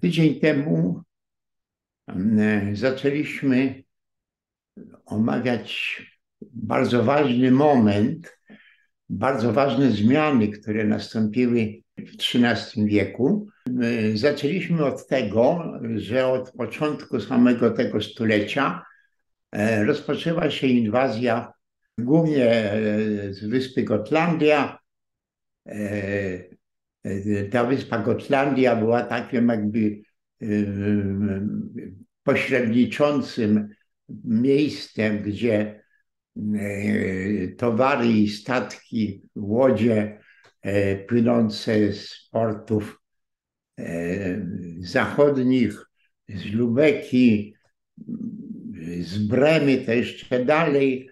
Tydzień temu zaczęliśmy omawiać bardzo ważny moment, bardzo ważne zmiany, które nastąpiły w XIII wieku. Zaczęliśmy od tego, że od początku samego tego stulecia e, rozpoczęła się inwazja głównie e, z wyspy Gotlandia. E, ta wyspa Gotlandia była takim jakby pośredniczącym miejscem, gdzie towary i statki, łodzie płynące z portów zachodnich, z Lubeki, z Bremy, to jeszcze dalej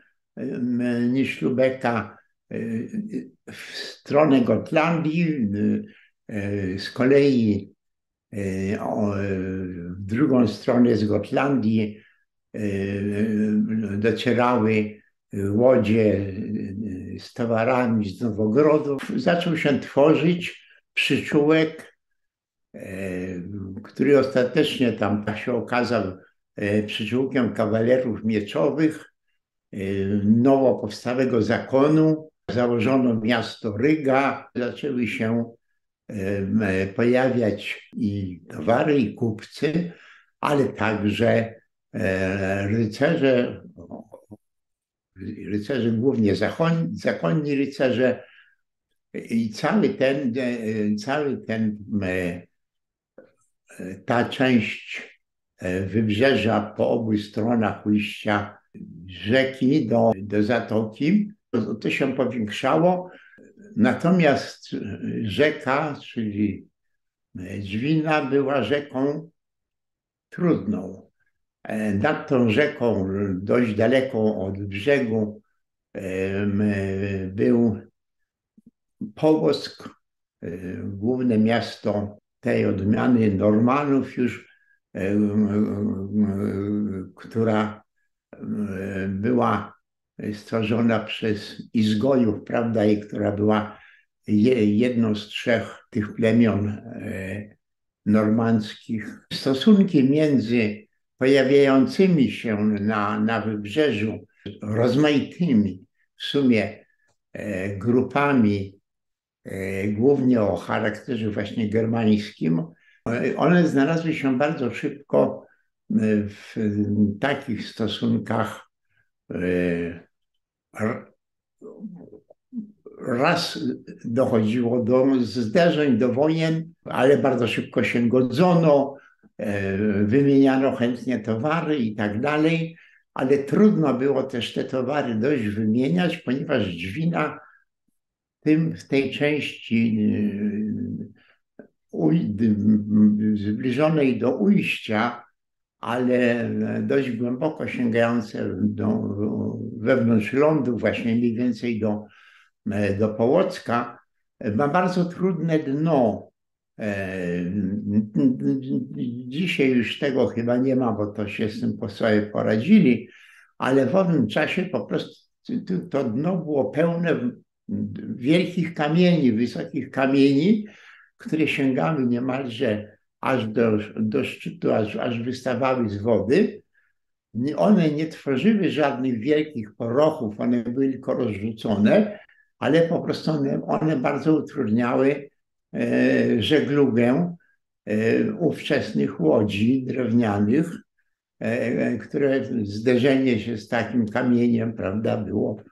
niż Lubeka, w stronę Gotlandii, z kolei w drugą stronę z Gotlandii docierały łodzie z towarami z Nowogrodów. Zaczął się tworzyć przyczółek, który ostatecznie tam się okazał przyczółkiem kawalerów mieczowych nowo powstałego zakonu. Założono miasto Ryga, zaczęły się pojawiać i towary, i kupcy, ale także rycerze, rycerze głównie zakonni, zakonni rycerze i cały ten, cały ten, ta część wybrzeża po obu stronach ujścia rzeki do, do zatoki, to się powiększało. Natomiast rzeka, czyli Dźwina, była rzeką trudną. Nad tą rzeką, dość daleką od brzegu, był Połosk, główne miasto tej odmiany Normanów już, która była stworzona przez Izgojów, prawda, i która była jedną z trzech tych plemion normandzkich. Stosunki między pojawiającymi się na, na wybrzeżu rozmaitymi w sumie grupami, głównie o charakterze właśnie germańskim, one znalazły się bardzo szybko w takich stosunkach raz dochodziło do zderzeń, do wojen, ale bardzo szybko się godzono, wymieniano chętnie towary i tak dalej, ale trudno było też te towary dość wymieniać, ponieważ dźwina tym, w tej części zbliżonej do ujścia ale dość głęboko sięgające do, wewnątrz lądu, właśnie mniej więcej do, do Połocka, ma bardzo trudne dno. Dzisiaj już tego chyba nie ma, bo to się z tym sobie poradzili, ale w owym czasie po prostu to dno było pełne wielkich kamieni, wysokich kamieni, które sięgały niemalże aż do, do szczytu, aż, aż wystawały z wody. One nie tworzyły żadnych wielkich porochów, one były tylko rozrzucone, ale po prostu one, one bardzo utrudniały e, żeglugę e, ówczesnych łodzi drewnianych, e, które zderzenie się z takim kamieniem, prawda, było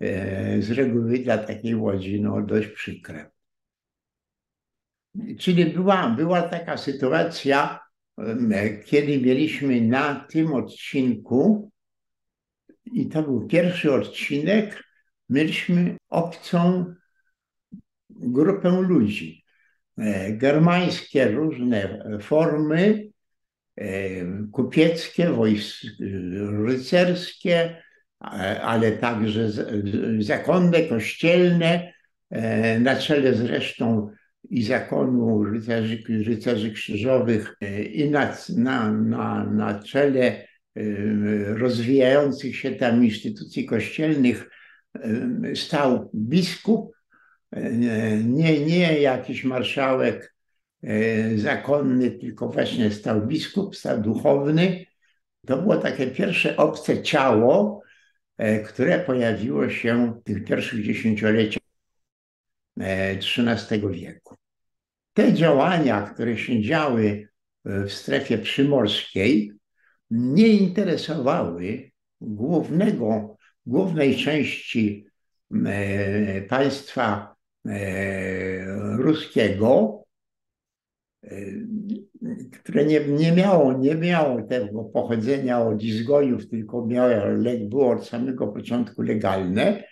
e, z reguły dla takiej łodzi no, dość przykre. Czyli była, była taka sytuacja, kiedy mieliśmy na tym odcinku, i to był pierwszy odcinek, mieliśmy obcą grupę ludzi. E, germańskie różne formy, e, kupieckie, wojsk, rycerskie, ale także zakonne, kościelne, e, na czele zresztą i zakonu rycerzy, rycerzy krzyżowych e, i na, na, na, na czele e, rozwijających się tam instytucji kościelnych e, stał biskup, nie, nie jakiś marszałek zakonny, tylko właśnie stał biskup, stał duchowny. To było takie pierwsze obce ciało, które pojawiło się w tych pierwszych dziesięcioleciach XIII wieku. Te działania, które się działy w strefie przymorskiej, nie interesowały głównego, głównej części e, państwa e, ruskiego, e, które nie, nie, miało, nie miało tego pochodzenia od izgojów, tylko miało, było od samego początku legalne,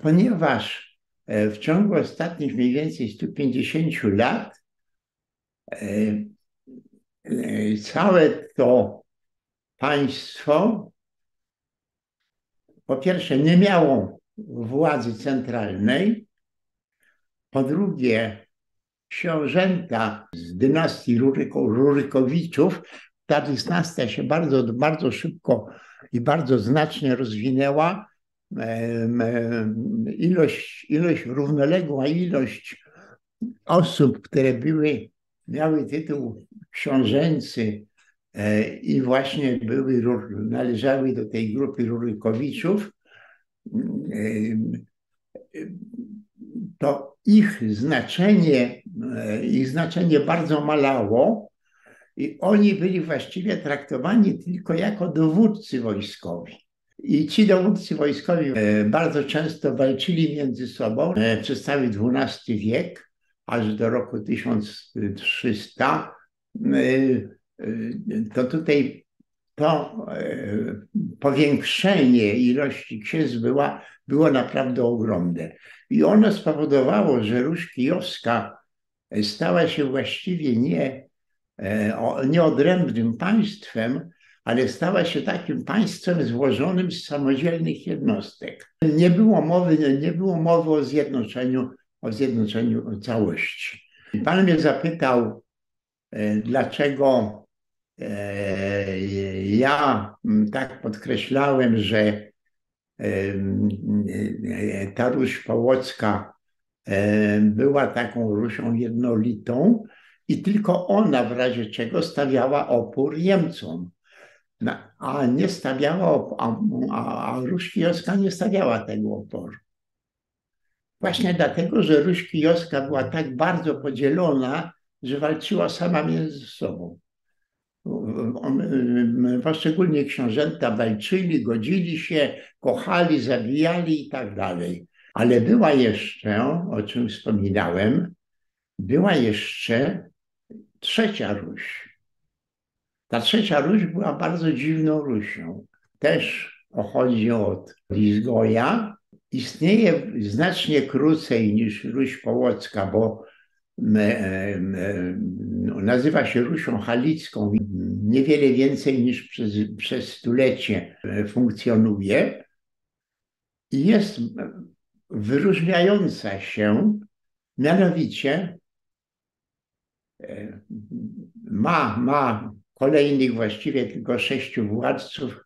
ponieważ w ciągu ostatnich mniej więcej 150 lat całe to państwo po pierwsze nie miało władzy centralnej, po drugie książęta z dynastii Ruryko, Rurykowiczów, ta dynastia się bardzo, bardzo szybko i bardzo znacznie rozwinęła. Ilość, ilość równoległa ilość osób, które były, miały tytuł książęcy E, i właśnie były, należały do tej grupy Rurykowiczów, to ich znaczenie, e, ich znaczenie bardzo malało i oni byli właściwie traktowani tylko jako dowódcy wojskowi. I ci dowódcy wojskowi bardzo często walczyli między sobą przez cały XII wiek, aż do roku 1300 to tutaj to e, powiększenie ilości księstw była, było naprawdę ogromne. I ono spowodowało, że Ruś Kijowska stała się właściwie nie, e, nie odrębnym państwem, ale stała się takim państwem złożonym z samodzielnych jednostek. Nie było mowy, nie było mowy o zjednoczeniu, o zjednoczeniu całości. Pan mnie zapytał, e, dlaczego E, ja tak podkreślałem, że ta Ruś Połocka była taką Rusią jednolitą i tylko ona w razie czego stawiała opór Niemcom. A nie stawiała, a, a Ruś Kijowska nie stawiała tego oporu. Właśnie dlatego, że Ruś Kijowska była tak bardzo podzielona, że walczyła sama między sobą poszczególni książęta walczyli, godzili się, kochali, zabijali i tak dalej. Ale była jeszcze, o czym wspominałem, była jeszcze trzecia Ruś. Ta trzecia Ruś była bardzo dziwną Rusią. Też pochodzi od Lizgoja. Istnieje znacznie krócej niż Ruś Połocka, bo nazywa się Rusią Halicką, niewiele więcej niż przez, przez stulecie e, funkcjonuje i jest wyróżniająca się, mianowicie e, ma, ma kolejnych właściwie tylko sześciu władców.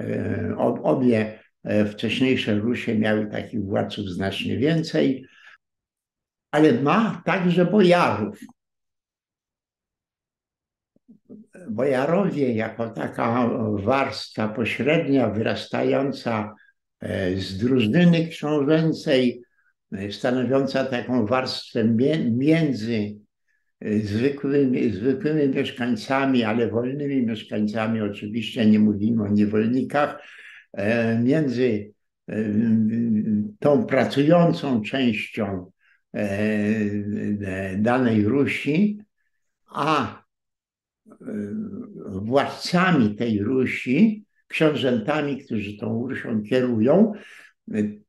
E, obie wcześniejsze Rusie miały takich władców znacznie więcej ale ma także bojarów. Bojarowie jako taka warstwa pośrednia wyrastająca e, z drużyny książęcej, e, stanowiąca taką warstwę między e, zwykłymi, zwykłymi mieszkańcami, ale wolnymi mieszkańcami, oczywiście nie mówimy o niewolnikach, między tą pracującą częścią E, e, danej Rusi, a e, władcami tej Rusi, książętami, którzy tą Rusią kierują,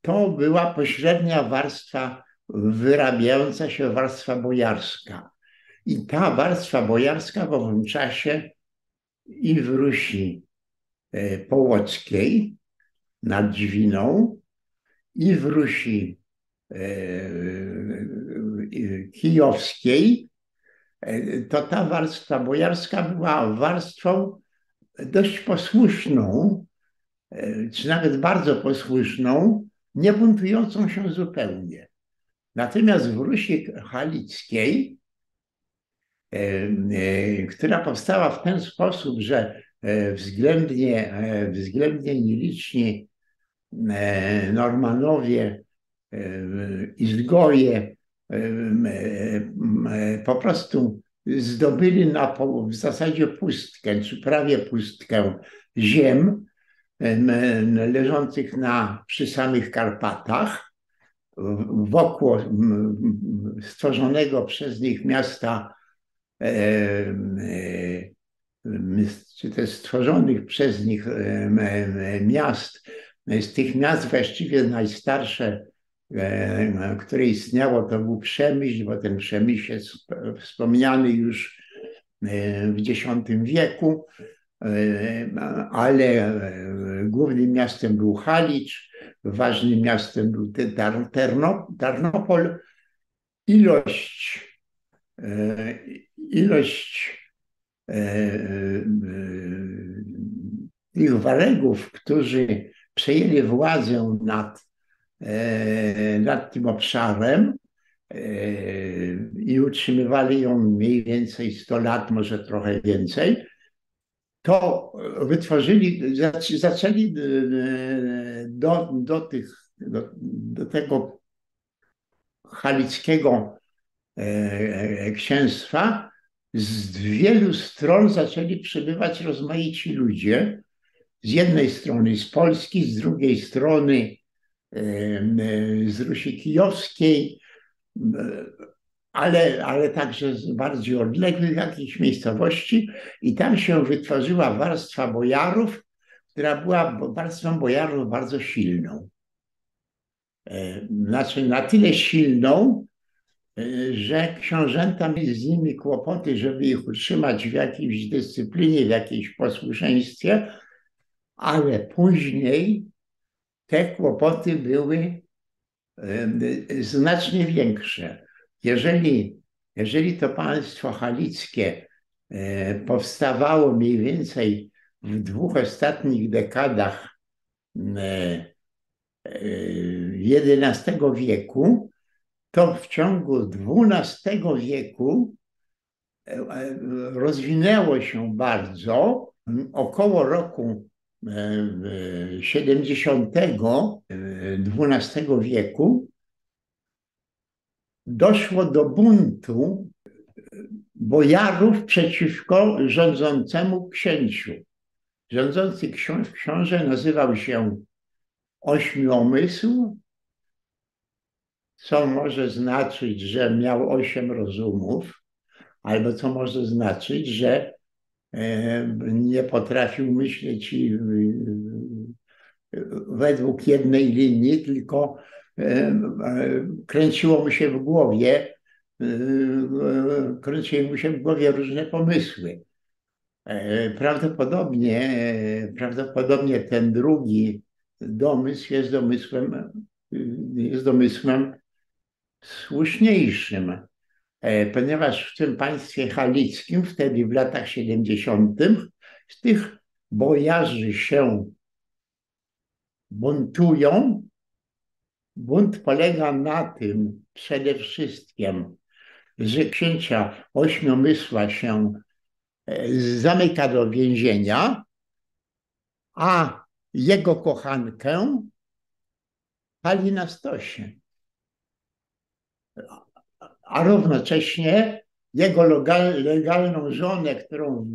to była pośrednia warstwa wyrabiająca się warstwa bojarska. I ta warstwa bojarska w owym czasie i w Rusi Połockiej nad Dźwiną, i w Rusi kijowskiej, to ta warstwa bojarska była warstwą dość posłuszną, czy nawet bardzo posłuszną, nie buntującą się zupełnie. Natomiast w Rusi Halickiej która powstała w ten sposób, że względnie, względnie nieliczni Normanowie i Zgoje po prostu zdobyli na, w zasadzie pustkę, czy prawie pustkę ziem leżących na, przy samych Karpatach, wokół stworzonego przez nich miasta, czy też stworzonych przez nich miast, z tych miast właściwie najstarsze które istniało, to był Przemyśl, bo ten Przemyśl jest wspomniany już w X wieku, ale głównym miastem był Halicz, ważnym miastem był Tarnopol. Ilość, ilość tych waregów, którzy przejęli władzę nad E, nad tym obszarem e, i utrzymywali ją mniej więcej 100 lat, może trochę więcej, to wytworzyli, zaczęli e, do, do, tych, do, do tego halickiego księstwa z wielu stron zaczęli przybywać rozmaici ludzie. Z jednej strony z Polski, z drugiej strony z Rusi Kijowskiej, ale, ale także z bardziej odległych jakichś miejscowości i tam się wytworzyła warstwa bojarów, która była warstwą bojarów bardzo silną. Znaczy na tyle silną, że książęta mieli z nimi kłopoty, żeby ich utrzymać w jakiejś dyscyplinie, w jakiejś posłuszeństwie, ale później te kłopoty były znacznie większe. Jeżeli, jeżeli to państwo halickie e, powstawało mniej więcej w dwóch ostatnich dekadach XI e, wieku, to w ciągu XII wieku e, rozwinęło się bardzo. Około roku 70 XII wieku doszło do buntu bojarów przeciwko rządzącemu księciu. Rządzący książ książę nazywał się Ośmiomysł, co może znaczyć, że miał osiem rozumów, albo co może znaczyć, że nie potrafił myśleć według jednej linii, tylko kręciło mu się w głowie, kręciły mu się w głowie różne pomysły. Prawdopodobnie, prawdopodobnie ten drugi domysł jest domysłem, jest domysłem słuszniejszym. E, ponieważ w tym państwie halickim, wtedy w latach 70., z tych bojarzy się buntują. Bunt polega na tym przede wszystkim, że księcia ośmiomysła się e, zamyka do więzienia, a jego kochankę pali na stosie a równocześnie jego legalną żonę, którą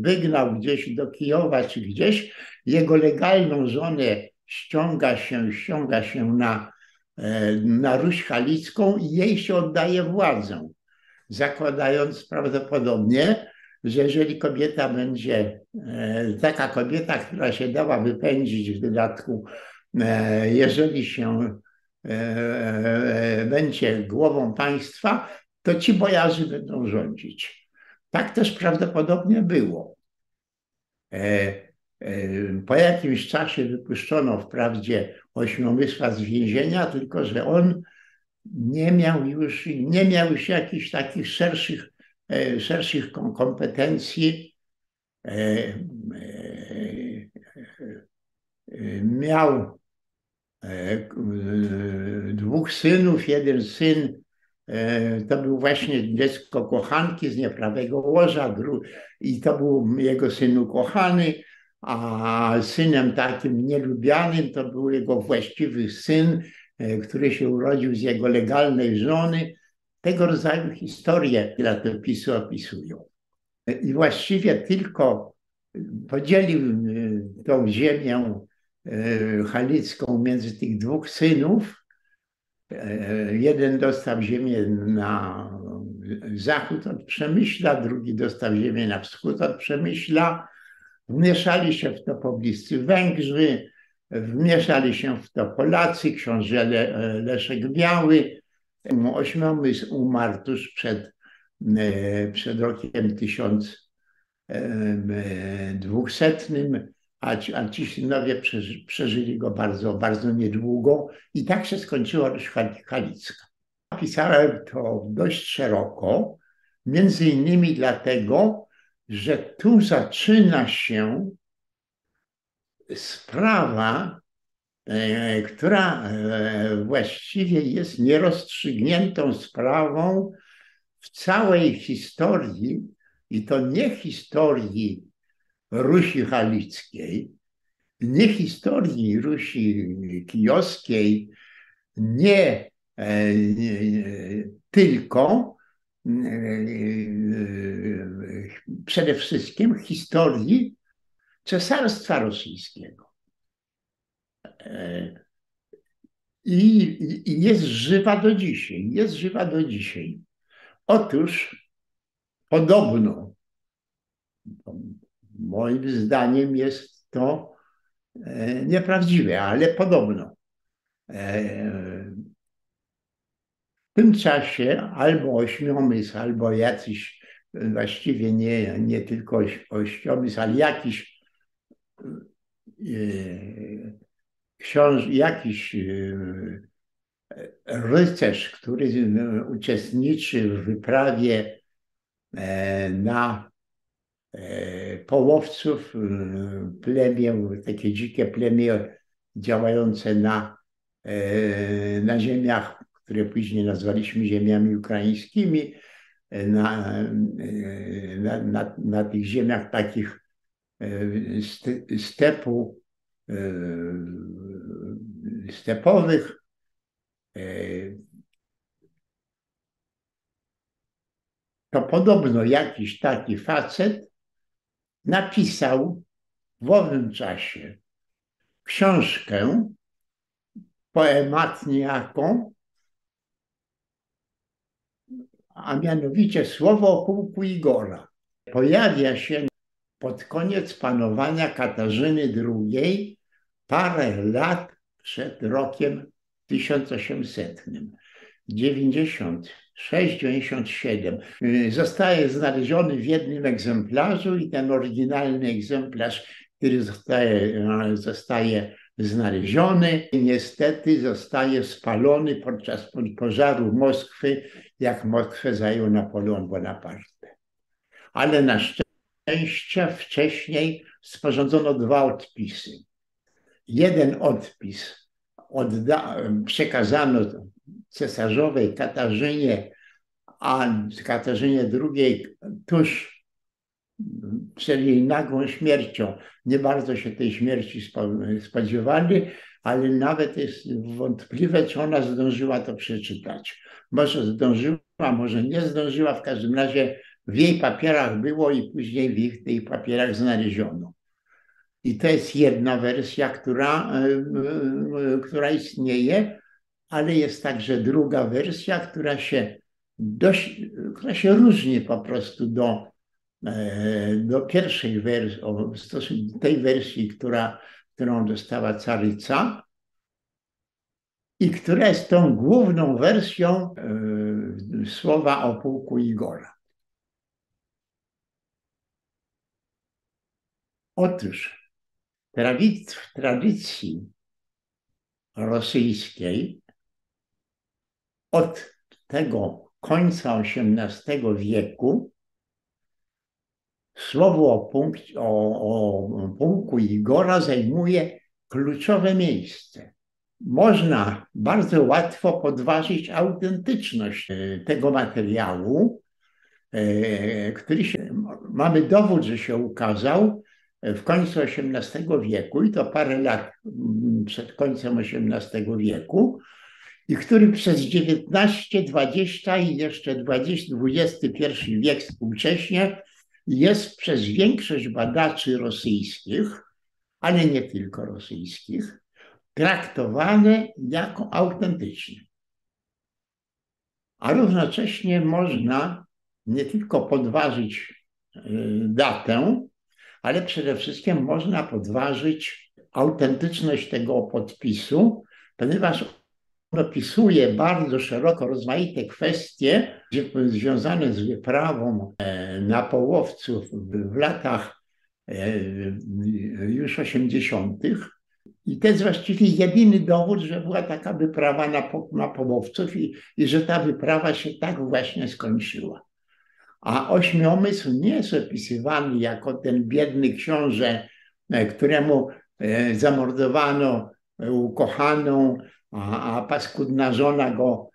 wygnał gdzieś do Kijowa czy gdzieś, jego legalną żonę ściąga się, ściąga się na, e, na Ruś Halicką i jej się oddaje władzę, zakładając prawdopodobnie, że jeżeli kobieta będzie, e, taka kobieta, która się dała wypędzić w dodatku, e, jeżeli się będzie głową państwa, to ci bojarzy będą rządzić. Tak też prawdopodobnie było. E, po jakimś czasie wypuszczono wprawdzie ośmiomysła z więzienia, tylko że on nie miał już, nie miał już jakichś takich szerszych, szerszych kompetencji. Miał E, dwóch synów. Jeden syn E, to był właśnie dziecko kochanki z nieprawego łoża i to był jego syn ukochany, a synem takim nielubianym to był jego właściwy syn, e, który się urodził z jego legalnej żony. Tego rodzaju historie latopisu opisują. I właściwie tylko podzielił e, tą ziemię halicką między tych dwóch synów, E, jeden dostał ziemię na zachód od Przemyśla, drugi dostał ziemię na wschód od Przemyśla. Wmieszali się w to pobliscy Węgrzy, wmieszali się w to Polacy, książę Le, Leszek Biały. Ośmiomysł umarł tuż przed, e, przed rokiem 1200 a ci, a ci synowie przeży, przeżyli go bardzo, bardzo niedługo i tak się skończyła Ruś Halicka. Pisałem to dość szeroko, między innymi dlatego, że tu zaczyna się sprawa, e, która e, właściwie jest nierozstrzygniętą sprawą w całej historii, i to nie historii Rusi Halickiej, nie historii Rusi Kijowskiej, nie, e, nie tylko e, przede wszystkim historii Cesarstwa Rosyjskiego. E, I, I jest żywa do dzisiaj. Jest żywa do dzisiaj. Otóż podobno Moim zdaniem jest to e, nieprawdziwe, ale podobno. E, w tym czasie albo ośmiomysł, albo jakiś, właściwie nie, nie tylko ośmiomysł, ale jakiś e, książ, jakiś rycerz, który uczestniczy w wyprawie na połowców, e, plemię, takie dzikie plemię działające na, e, na ziemiach, które później nazwaliśmy ziemiami ukraińskimi, na, na, na, na tych ziemiach takich stepu, stepowych. To podobno jakiś taki facet napisał w owym czasie książkę poemat niejaką, a mianowicie słowo o pułku Igora. Pojawia się pod koniec panowania Katarzyny II parę lat przed rokiem 1800. 90 6,97. Y, zostaje znaleziony w jednym egzemplarzu i ten oryginalny egzemplarz, który zostaje, y, zostaje znaleziony, niestety zostaje spalony podczas pożaru Moskwy, jak Moskwę zajął Napoleon Bonaparte. Ale na szczęście wcześniej sporządzono dwa odpisy. Jeden odpis odda- przekazano cesarzowej Katarzynie, a Katarzynie II tuż przed jej nagłą śmiercią. Nie bardzo się tej śmierci spodziewali, ale nawet jest wątpliwe, czy ona zdążyła to przeczytać. Może zdążyła, może nie zdążyła, w każdym razie w jej papierach było i później w ich tych papierach znaleziono. I to jest jedna wersja, która, e, e, która istnieje, ale jest także druga wersja, która się, dość, która się różni po prostu do, e, do pierwszej wersji, w stosunku do tej wersji, która, którą dostała caryca i która jest tą główną wersją e, słowa o pułku Igora. Otóż w tradycji rosyjskiej od tego końca XVIII wieku słowo o, punkt, o, o pułku Igora zajmuje kluczowe miejsce. można bardzo łatwo podważyć autentyczność e, tego materiału, e, który się, mamy dowód, że się ukazał w końcu XVIII wieku i to parę lat mm, przed końcem XVIII wieku i który przez XIX, XX i jeszcze XX, XXI wiek współcześnie jest przez większość badaczy rosyjskich, ale nie tylko rosyjskich, traktowane jako autentyczne. A równocześnie można nie tylko podważyć y, datę, ale przede wszystkim można podważyć autentyczność tego podpisu, ponieważ on opisuje bardzo szeroko rozmaite kwestie związane z wyprawą e, na połowców w latach e, już 80. I to jest właściwie jedyny dowód, że była taka wyprawa na, na połowców i, i że ta wyprawa się tak właśnie skończyła. A ośmiomysł nie jest opisywany jako ten biedny książę, e, któremu zamordowano ukochaną, a, a paskudna żona go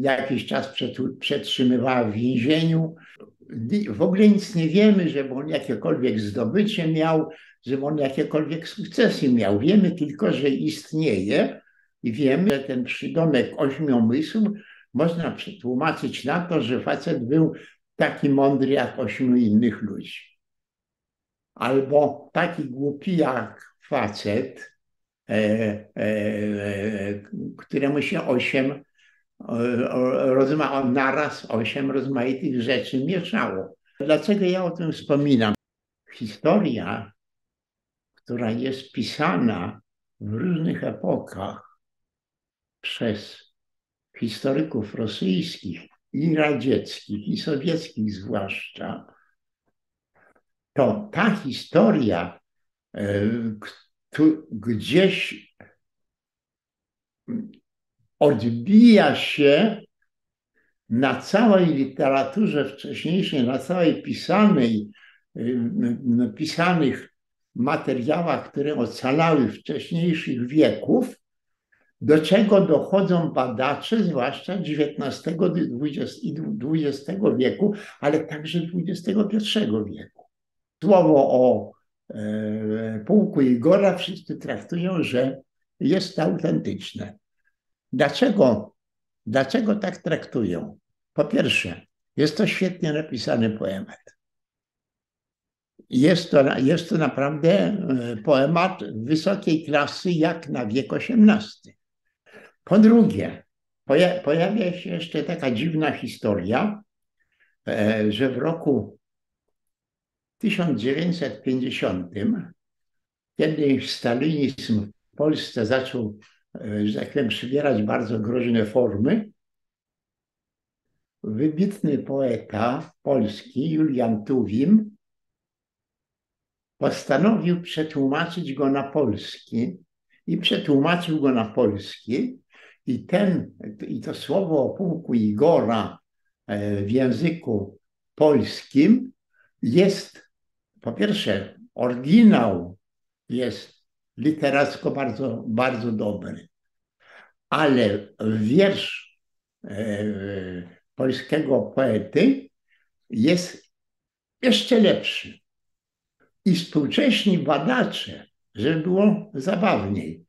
jakiś czas przetrzymywała w więzieniu. W ogóle nic nie wiemy, żeby on jakiekolwiek zdobycie miał, żeby on jakiekolwiek sukcesy miał. Wiemy tylko, że istnieje i wiemy, że ten przydomek ośmiomysł można przetłumaczyć na to, że facet był taki mądry jak ośmiu innych ludzi. Albo taki głupi jak facet, któremu się osiem rozma naraz osiem rozmaitych rzeczy mieszało. Dlaczego ja o tym wspominam? Historia, która jest pisana w różnych epokach przez historyków rosyjskich i radzieckich, i sowieckich zwłaszcza, to ta historia, e, tu gdzieś odbija się na całej literaturze wcześniejszej, na całej pisanej, y, pisanych materiałach, które ocalały wcześniejszych wieków, do czego dochodzą badacze, zwłaszcza XIX i XX wieku, ale także XXI wieku. Słowo o pułku Igora wszyscy traktują, że jest autentyczne. Dlaczego? Dlaczego tak traktują? Po pierwsze, jest to świetnie napisany poemat. Jest to, jest to naprawdę e, poemat wysokiej klasy, jak na wiek XVIII. Po drugie, pojawia się jeszcze taka dziwna historia, e, że w roku 1950, kiedy stalinizm w Polsce zaczął, e, że tak powiem, przybierać bardzo groźne formy, wybitny poeta polski Julian Tuwim postanowił przetłumaczyć go na polski i przetłumaczył go na polski i ten, i to słowo o pułku Igora e, w języku polskim jest po pierwsze, oryginał jest literacko bardzo, bardzo dobry, ale wiersz e, polskiego poety jest jeszcze lepszy. I współcześni badacze, żeby było zabawniej,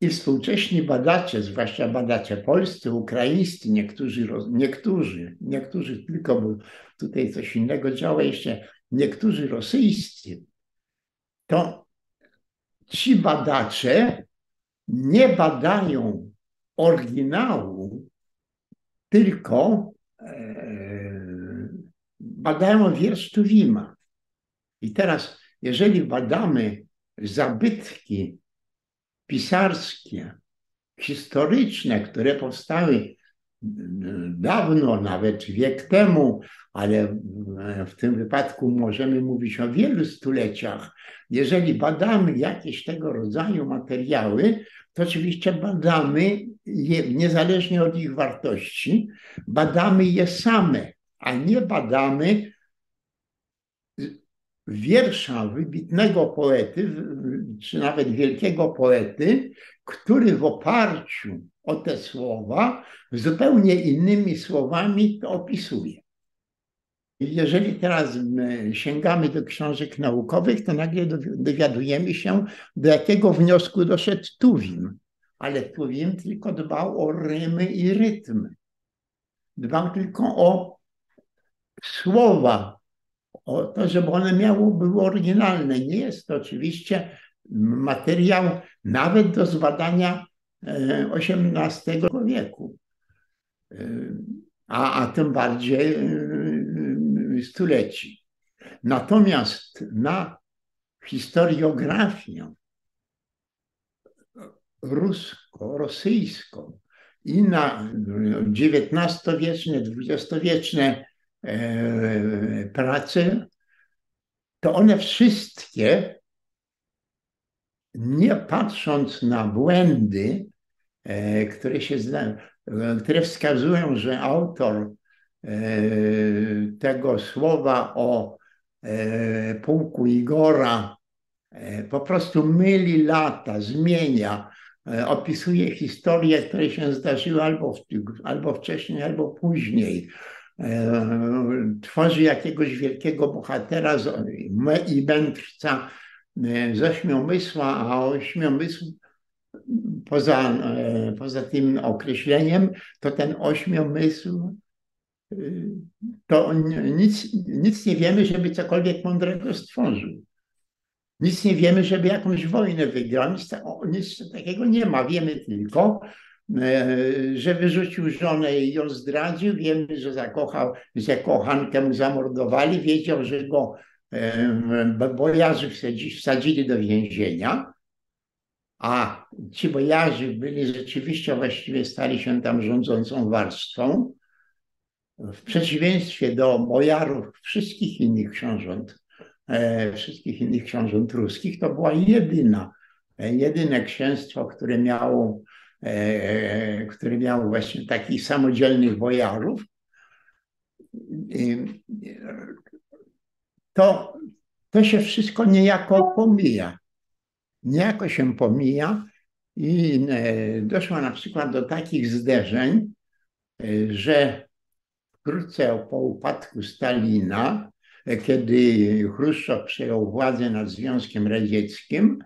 i współcześni badacze, zwłaszcza badacze polscy, ukraińscy, niektórzy, niektórzy, niektórzy tylko, bo tutaj coś innego działa jeszcze, niektórzy rosyjscy, to ci badacze nie badają oryginału, tylko e, badają wiersz Tuwima. I teraz, jeżeli badamy zabytki pisarskie, historyczne, które powstały dawno, nawet wiek temu, ale w tym wypadku możemy mówić o wielu stuleciach. Jeżeli badamy jakieś tego rodzaju materiały, to oczywiście badamy je niezależnie od ich wartości, badamy je same, a nie badamy wiersza wybitnego poety, czy nawet wielkiego poety, który w oparciu o te słowa zupełnie innymi słowami to opisuje. Jeżeli teraz sięgamy do książek naukowych, to nagle dowiadujemy się, do jakiego wniosku doszedł Tuwim. Ale Tuwim tylko dbał o rymy i rytm. Dbał tylko o słowa, o to, żeby one miały, były oryginalne. Nie jest to oczywiście materiał nawet do zbadania XVIII e, wieku, e, a, a tym bardziej e, stuleci. Natomiast na historiografię rusko, rosyjską i na XIX-wieczne, XX-wieczne prace, to one wszystkie nie patrząc na błędy, e, które, się, które wskazują, że autor e, tego słowa o e, pułku Igora po prostu myli lata, zmienia, opisuje historie, które się zdarzyły albo, albo wcześniej, albo później. Tworzy jakiegoś wielkiego bohatera i mędrca z ośmiomysła, a ośmiomysł poza, e, poza tym określeniem, to ten ośmiomysł to nic, nic nie wiemy, żeby cokolwiek mądrego stworzył. Nic nie wiemy, żeby jakąś wojnę wygrał. Nic, nic takiego nie ma. Wiemy tylko, e, że wyrzucił żonę i ją zdradził. Wiemy, że zakochał, że kochankę mu zamordowali. Wiedział, że go bojarzy wsadzili do więzienia, a ci bojarzy byli rzeczywiście, właściwie stali się tam rządzącą warstwą, w przeciwieństwie do bojarów wszystkich innych książąt, e, wszystkich innych książąt ruskich, to była jedyna, e, jedyne księstwo, które miało, e, które miało właśnie takich samodzielnych bojarów to, to się wszystko niejako pomija. Niejako się pomija i e, doszło na przykład do takich zderzeń, e, że wkrótce po upadku Stalina, e, kiedy Chruszczow przejął władzę nad Związkiem Radzieckim,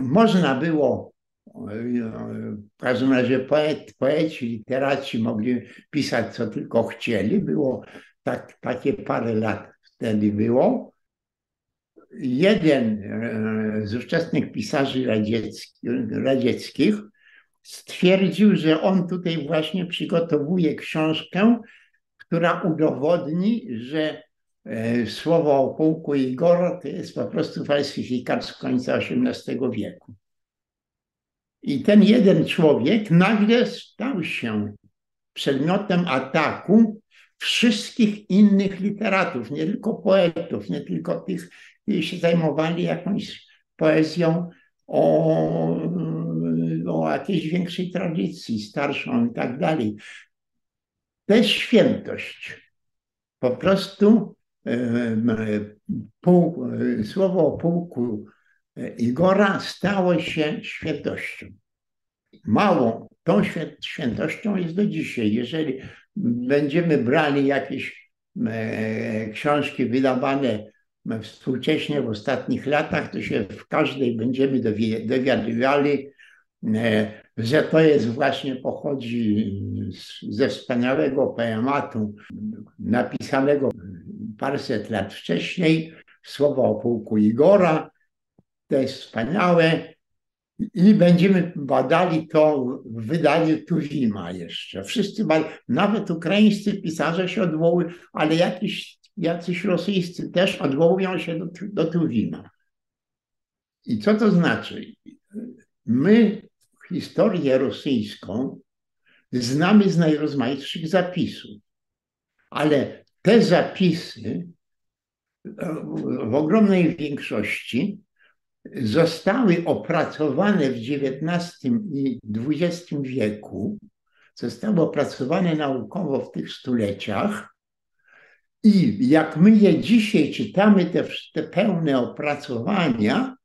można było, w każdym razie poet, poeci, literaci mogli pisać co tylko chcieli, było tak, takie parę lat wtedy było. Jeden e, z ówczesnych pisarzy radzieckich, radzieckich stwierdził, że on tutaj właśnie przygotowuje książkę, która udowodni, że e, słowo o pułku Igora to jest po prostu falsyfikat z końca XVIII wieku. I ten jeden człowiek nagle stał się przedmiotem ataku wszystkich innych literatów, nie tylko poetów, nie tylko tych, którzy się zajmowali jakąś poezją o, o jakiejś większej tradycji, starszą i tak dalej. To jest świętość. Po prostu słowo o pułku Igora stało się świętością. Małą tą świętością jest do dzisiaj. Jeżeli będziemy brali jakieś e, książki wydawane współcześnie w ostatnich latach, to się w każdej będziemy dowiadywali, e, że to jest właśnie pochodzi ze wspaniałego poematu napisanego paręset lat wcześniej, słowo o pułku Igora. To jest wspaniałe i będziemy badali to w wydaniu Tuwima jeszcze. Wszyscy, nawet ukraińscy pisarze się odwołują, ale jakiś, jacyś rosyjscy też odwołują się do, do Tuwima. I co to znaczy? My historię rosyjską znamy z najrozmaitszych zapisów, ale te zapisy w ogromnej większości zostały opracowane w XIX i XX wieku, zostały opracowane naukowo w tych stuleciach I jak my je dzisiaj czytamy, te, te pełne opracowania,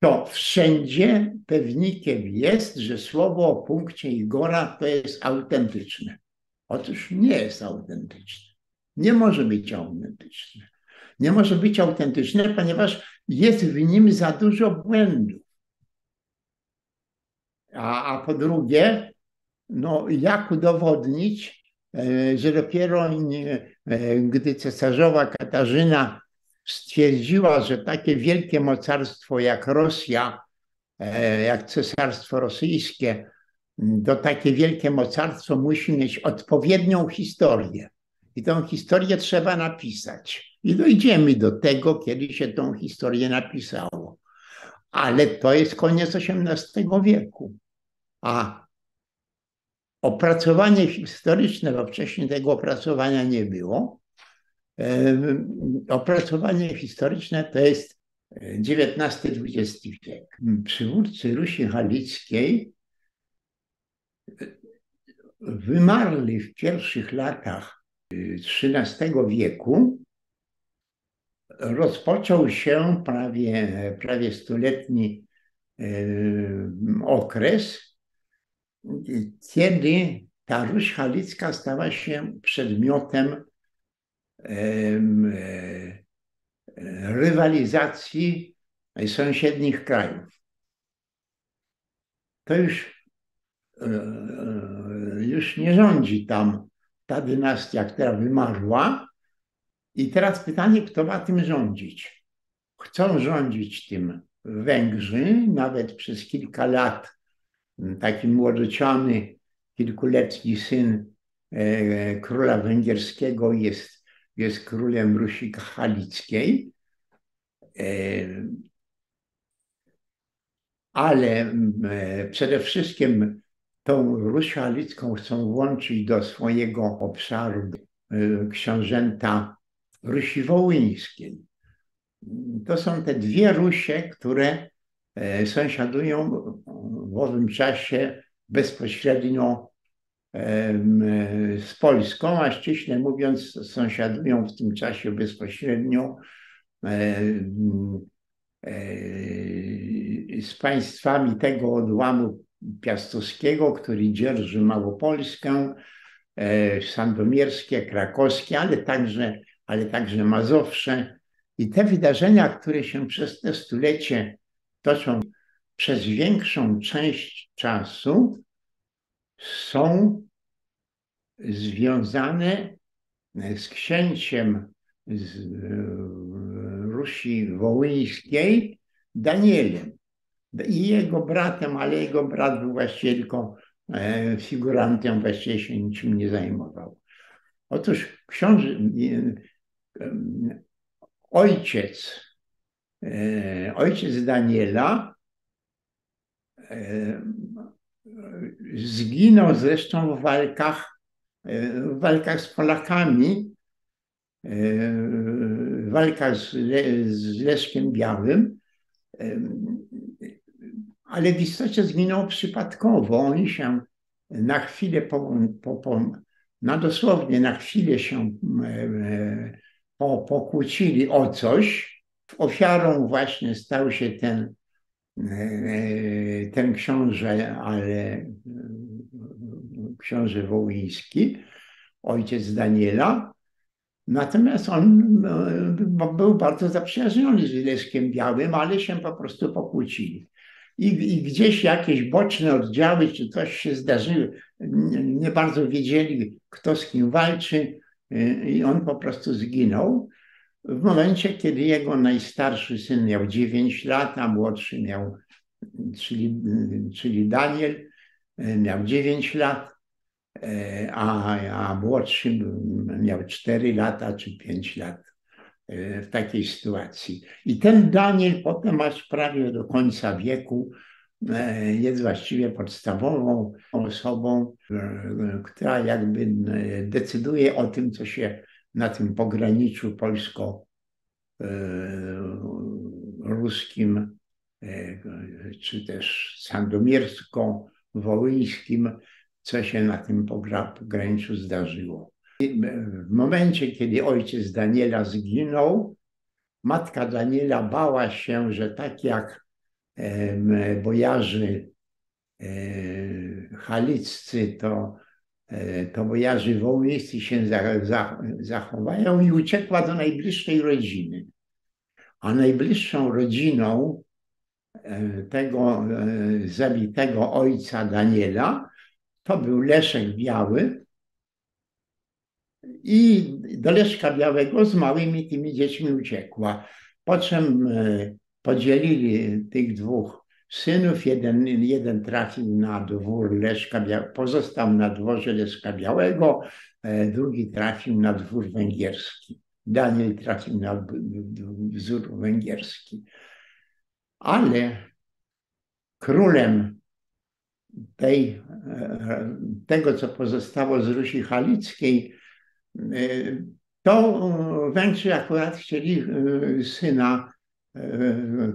to wszędzie pewnikiem jest, że słowo o punkcie Igora to jest autentyczne. Otóż nie jest autentyczne. Nie może być autentyczne. Nie może być autentyczne, ponieważ jest w nim za dużo błędów. A, a po drugie, no, jak udowodnić, e, że dopiero e, gdy cesarzowa Katarzyna stwierdziła, że takie wielkie mocarstwo jak Rosja, e, jak cesarstwo rosyjskie, to takie wielkie mocarstwo musi mieć odpowiednią historię. I tą historię trzeba napisać. I dojdziemy do tego, kiedy się tą historię napisało. Ale to jest koniec XVIII wieku. A opracowanie historyczne, bo wcześniej tego opracowania nie było, opracowanie historyczne to jest XIX-XX wiek. Przywódcy Rusi Halickiej wymarli w pierwszych latach XIII wieku. Rozpoczął się prawie, prawie stuletni okres, kiedy ta Ruś Halicka stała się przedmiotem rywalizacji sąsiednich krajów. To już, e, e, już nie rządzi tam ta dynastia, która wymarła. I teraz pytanie, kto ma tym rządzić? Chcą rządzić tym Węgrzy, nawet przez kilka lat taki młodociany, kilkuletni syn e, króla węgierskiego jest jest królem Rusi Halickiej, e, ale e, przede wszystkim tą Ruś Halicką chcą włączyć do swojego obszaru e, książęta Rusi Wołyńskiej. To są te dwie Rusie, które sąsiadują w owym czasie bezpośrednio z Polską, a ściśle mówiąc sąsiadują w tym czasie bezpośrednio z państwami tego odłamu piastowskiego, który dzierży Małopolskę, e, sandomierskie, krakowskie, ale także, ale także Mazowsze. I te wydarzenia, które się przez te stulecie toczą przez większą część czasu, są związane z księciem z Rusi Wołyńskiej, Danielem. I jego bratem, ale jego brat był właściwie tylko e, figurantem, właściwie się niczym nie zajmował. Otóż książę, ojciec, ojciec Daniela Zginął zresztą w walkach, e, w walkach z Polakami, e, w walkach z, z Leszkiem Białym, e, ale w istocie zginął przypadkowo. Oni się na chwilę, po, po, po, na dosłownie na chwilę się po, pokłócili o coś. Ofiarą właśnie stał się ten E, ten książę, ale e, książę wołyński, ojciec Daniela. Natomiast on e, był bardzo zaprzyjaźniony z Leszkiem Białym, ale się po prostu pokłócili. I, I, gdzieś jakieś boczne oddziały, czy coś się zdarzyło, nie, nie bardzo wiedzieli, kto z kim walczy, i on po prostu zginął. W momencie, kiedy jego najstarszy syn miał 9 lat, a młodszy miał, czyli, czyli Daniel, miał 9 lat, a, a młodszy miał 4 lata czy 5 lat w takiej sytuacji. I ten Daniel potem aż prawie do końca wieku jest właściwie podstawową osobą, która jakby decyduje o tym, co się na tym pograniczu polsko-ruskim, e, czy też sandomiersko-wołyńskim, co się na tym pograniczu zdarzyło. W momencie, kiedy ojciec Daniela zginął, matka Daniela bała się, że tak jak bojarzy haliccy, to, to bojarzy wołyńscy się zachowają i uciekła do najbliższej rodziny. A najbliższą rodziną tego zabitego ojca Daniela to był Leszek Biały, i do Leszka Białego z małymi tymi dziećmi uciekła. Po czym e, podzielili tych dwóch synów. Jeden, jeden trafił na dwór Leszka Białego, pozostał na dworze Leszka Białego, e, drugi trafił na dwór węgierski. Daniel trafił na wzór węgierski. Ale królem tej, e, tego, co pozostało z Rusi Halickiej, to Węgrzy akurat chcieli e, syna e,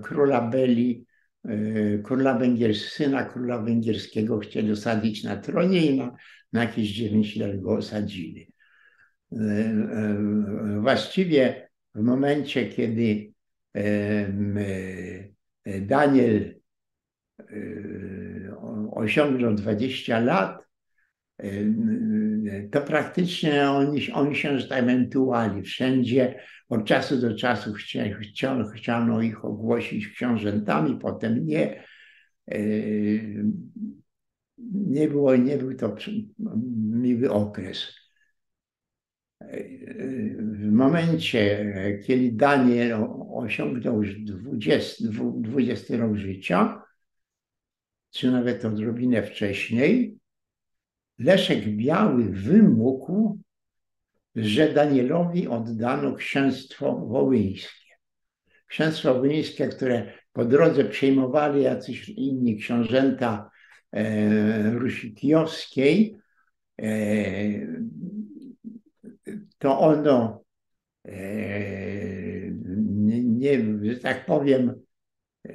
króla Beli, e, króla węgierskiego, syna króla węgierskiego chcieli osadzić na tronie i na, na jakieś 9 lat go osadzili. Właściwie w momencie, kiedy Daniel osiągnął 20 lat, to praktycznie oni się, że tak wszędzie. Od czasu do czasu chciano, chciano ich ogłosić książętami, potem nie. E, nie, było, nie był to miły okres. E, w momencie, kiedy Daniel osiągnął już 20, 20 rok życia, czy nawet odrobinę wcześniej, Leszek Biały wymógł, że Danielowi oddano księstwo wołyńskie. Księstwo wołyńskie, które po drodze przejmowali jacyś inni książęta e, Rusi Kijowskiej, e, to ono e, nie, że tak powiem, e,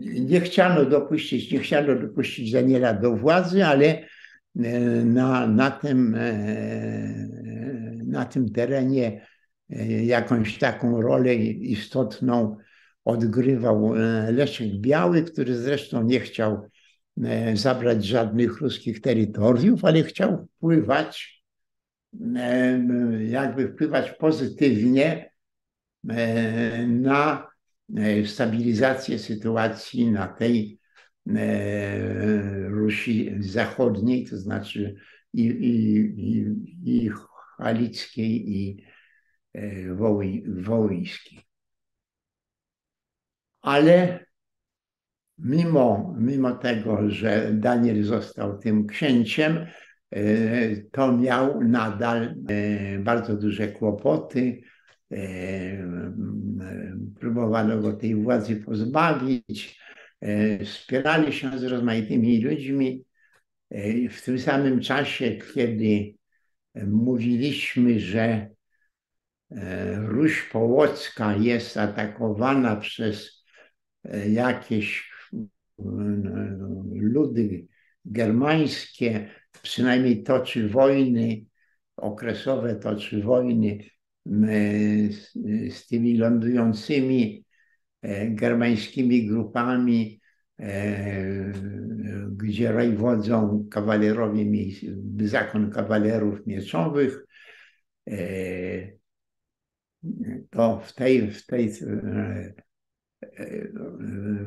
nie chciano dopuścić, nie chciano dopuścić Daniela do władzy, ale na, na, tym, e, na tym terenie e, jakąś taką rolę istotną odgrywał Leszek Biały, który zresztą nie chciał zabrać żadnych ruskich terytoriów, ale chciał wpływać, jakby wpływać pozytywnie na E, stabilizację sytuacji na tej e, Rusi Zachodniej, to znaczy i, i, i, i halickiej, i e, woły, wołyńskiej. Ale mimo, mimo tego, że Daniel został tym księciem, to miał nadal bardzo duże kłopoty próbowano go tej władzy pozbawić, spierali się z rozmaitymi ludźmi. W tym samym czasie, kiedy mówiliśmy, że Ruś Połocka jest atakowana przez jakieś ludy germańskie, przynajmniej toczy wojny, okresowe toczy wojny z, tymi lądującymi e, germańskimi grupami, e, gdzie wodzą kawalerowie, zakon kawalerów mieczowych, e, to w tej, w tej,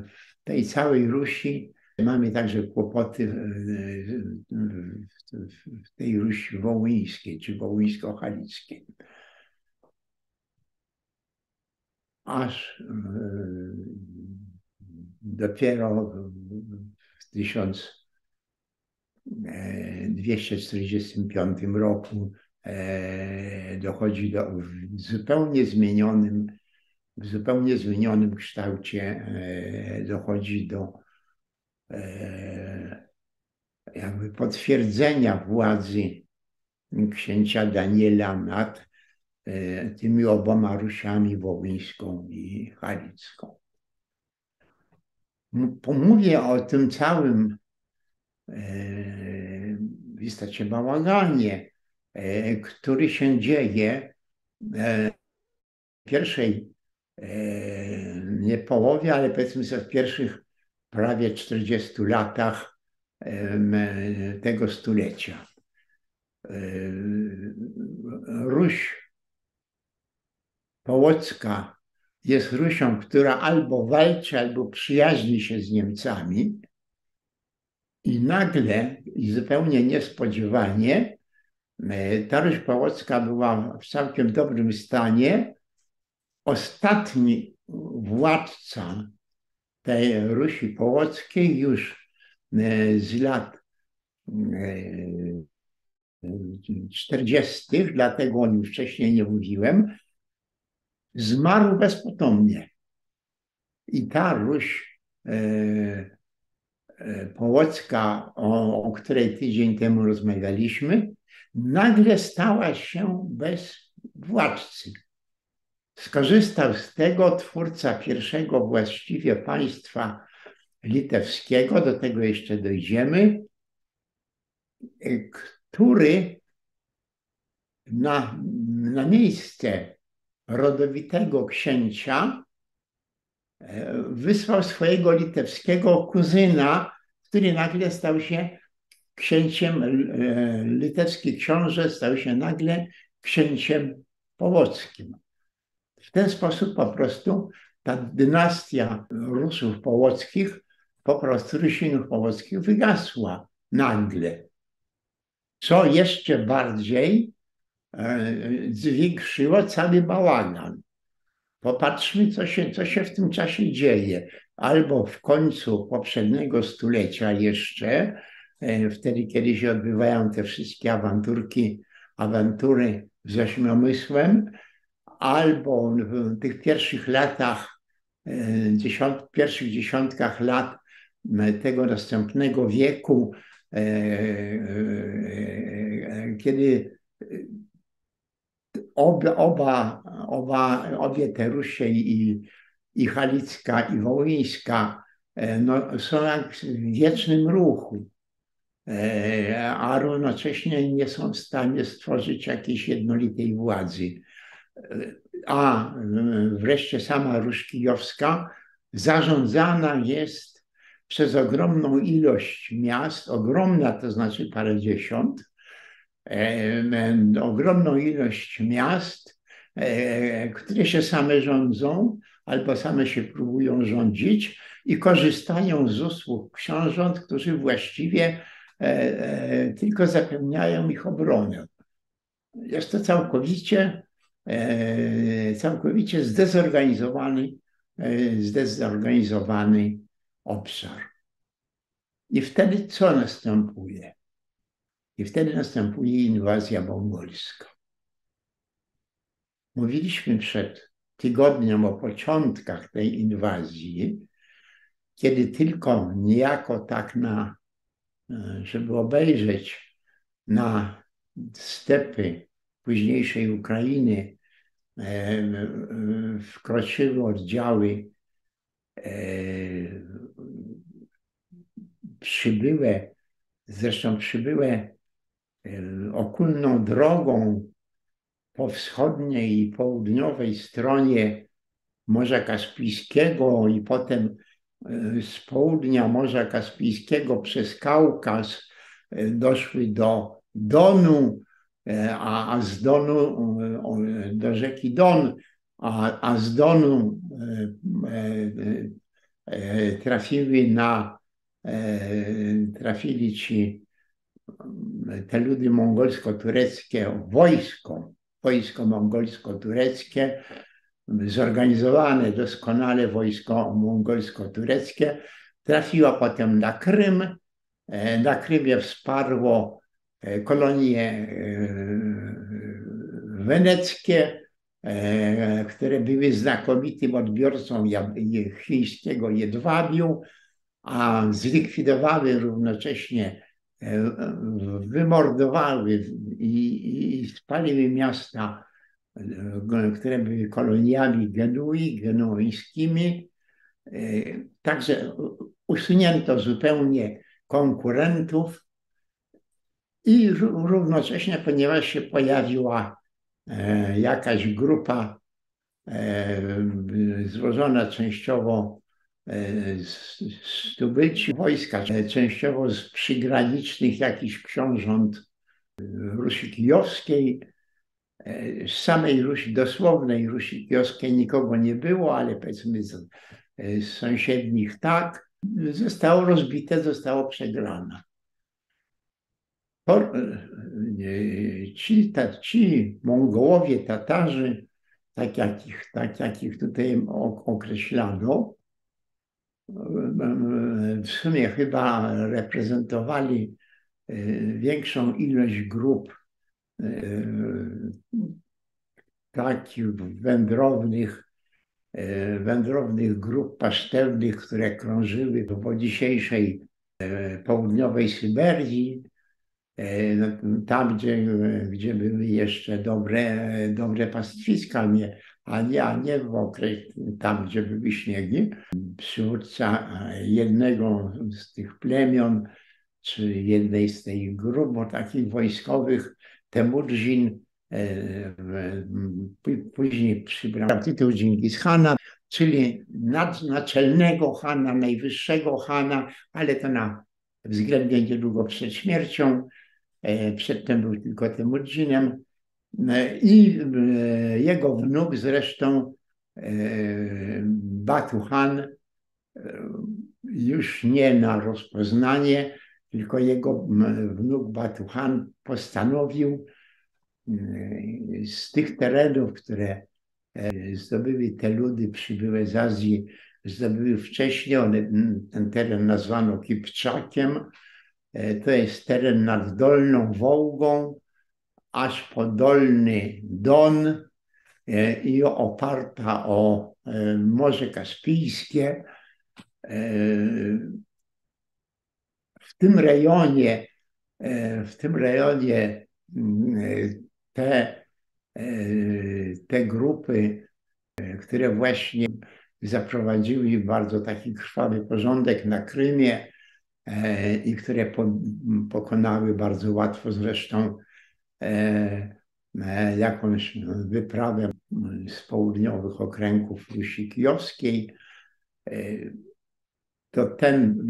w tej całej Rusi mamy także kłopoty w tej Rusi wołyńskiej czy wołyńsko-halickiej. Aż e, dopiero w 1245 e, roku e, dochodzi do w zupełnie zmienionym, w zupełnie zmienionym kształcie dochodzi do jakby potwierdzenia władzy księcia Daniela nad E, tymi oboma Rusiami, Wołyńską i Halicką. Pomówię o tym całym e, w istocie bałaganie który się dzieje w pierwszej, nie połowie, ale powiedzmy sobie w pierwszych prawie 40 latach tego stulecia. Ruś Połocka jest Rusią, która albo walczy, albo przyjaźni się z Niemcami. I nagle i zupełnie niespodziewanie e, ta Ruś Połocka była w całkiem dobrym stanie. Ostatni władca tej Rusi Połockiej już e, z lat 40., e, dlatego o nim wcześniej nie mówiłem, zmarł bezpotomnie. I ta Ruś e, e, Połocka, o, o której tydzień temu rozmawialiśmy, nagle stała się bez władcy. Skorzystał z tego twórca pierwszego właściwie państwa litewskiego, do tego jeszcze dojdziemy, który na, na miejsce rodowitego księcia e, wysłał swojego litewskiego kuzyna, który nagle stał się księciem, e, litewski książę stał się nagle księciem połockim. W ten sposób po prostu ta dynastia Rusów połockich, po prostu Rysinów połockich wygasła nagle. Co jeszcze bardziej zwiększyło cały bałagan. Popatrzmy, co się, co się w tym czasie dzieje. Albo w końcu poprzedniego stulecia jeszcze, e, wtedy, kiedy się odbywają te wszystkie awanturki, awantury z ośmiomysłem, albo w tych pierwszych latach, e, dziesiąt, pierwszych dziesiątkach lat tego następnego wieku, kiedy oba, oba, oba, obie te Rusie i, i Halicka i Wołyńska e, no, są jak w wiecznym ruchu, e, a równocześnie nie są w stanie stworzyć jakiejś jednolitej władzy. E, a wreszcie sama Rusz Kijowska zarządzana jest przez ogromną ilość miast, ogromna to znaczy parę dziesiąt, ogromną ilość miast, e, które się same rządzą albo same się próbują rządzić i korzystają z usług książąt, którzy właściwie e, e, tylko zapewniają ich obronę. Jest to całkowicie, całkowicie zdezorganizowany, zdezorganizowany obszar. I wtedy co następuje? I wtedy następuje inwazja mongolska. Mówiliśmy przed tygodniem o początkach tej inwazji, kiedy tylko niejako tak na, żeby obejrzeć na stepy późniejszej Ukrainy e, wkroczyły oddziały e, przybyłe, zresztą przybyłe okulną drogą po wschodniej i południowej stronie Morza Kaspijskiego i potem e, z południa Morza Kaspijskiego przez Kaukaz e, doszły do Donu, a, a z Donu do rzeki Don, a, a z Donu trafiły na, trafili ci te ludy mongolsko-tureckie, wojsko, wojsko mongolsko-tureckie, zorganizowane doskonale wojsko mongolsko-tureckie, trafiło potem na Krym. E, na Krymie wsparło e, kolonie e, weneckie, które były znakomitym odbiorcą chińskiego jedwabiu, a zlikwidowały równocześnie wymordowały i, i spaliły miasta, e, które były koloniami Genui, genuińskimi. E, także usunięto zupełnie konkurentów I równocześnie, ponieważ się pojawiła e, jakaś grupa e, złożona częściowo z, z tubylci wojska, częściowo z przygranicznych jakichś książąt Rusi Kijowskiej, z samej Rusi, dosłownej Rusi Kijowskiej nikogo nie było, ale powiedzmy z, z sąsiednich tak, zostało rozbite, zostało przegrane. Ci, ci Mongołowie, Tatarzy, tak jak ich, tak jak ich tutaj określano, w sumie chyba reprezentowali e, większą ilość grup e, takich wędrownych, e, wędrownych grup pasztelnych, które krążyły po dzisiejszej południowej Syberii, tam, gdzie, gdzie były jeszcze dobre, dobre pastwiska, nie, a nie, a nie w okresie tam, gdzie były śniegi. Przywódca jednego z tych plemion, czy jednej z tej grup, takich wojskowych, Temurdzin, e, później przybrał tytuł Dżingis Hana, czyli naczelnego Hana, najwyższego Hana, ale to na względnie niedługo przed śmiercią. E, przedtem był tylko Temurdzinem. E, I e, jego wnuk zresztą e, Batuhan już nie na rozpoznanie, tylko jego wnuk Batuhan postanowił z tych terenów, które zdobyły te ludy przybyłe z Azji, zdobyły wcześniej, one, ten teren nazwano Kipczakiem, to jest teren nad Dolną Wołgą, aż po Dolny Don e, i oparta o e, Morze Kaspijskie. E, w tym rejonie, w tym rejonie te, te grupy, które właśnie zaprowadziły bardzo taki krwawy porządek na Krymie i które pokonały bardzo łatwo zresztą jakąś wyprawę z południowych okręgów Rusi Kijowskiej, e, to ten,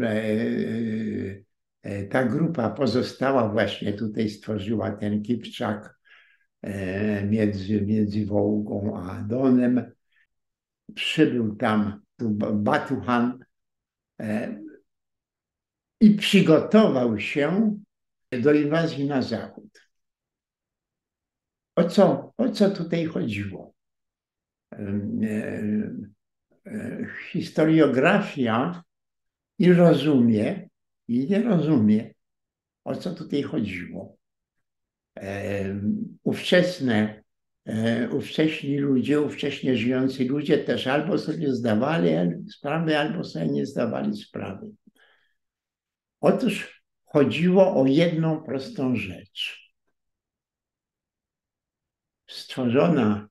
ta grupa pozostała właśnie tutaj, stworzyła ten Kipczak między, między Wołgą a Donem. Przybył tam Batuhan i przygotował się do inwazji na zachód. O co, o co tutaj chodziło? E, e, historiografia i rozumie, i nie rozumie, o co tutaj chodziło. E, ówczesne, ówcześni ludzie, ówcześnie żyjący ludzie też albo sobie zdawali sprawy, albo sobie nie zdawali sprawy. Otóż chodziło o jedną prostą rzecz stworzona